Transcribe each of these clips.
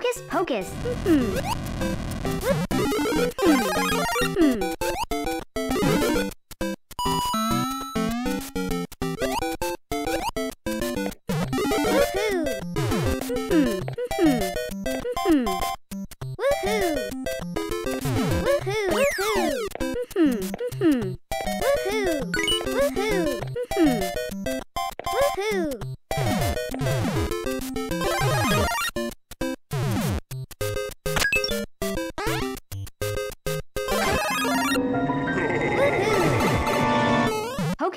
Hocus pocus. Hmm. Hmm. Hmm. Hmm. Hmm. Woohoo! Woohoo! Woohoo! Hmm. Hmm. Hmm. Woohoo!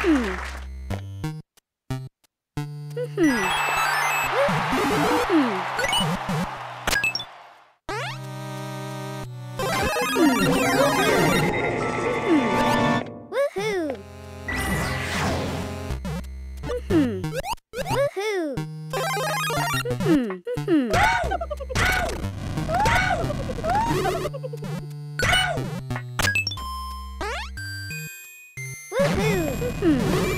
Hmm. Hmm.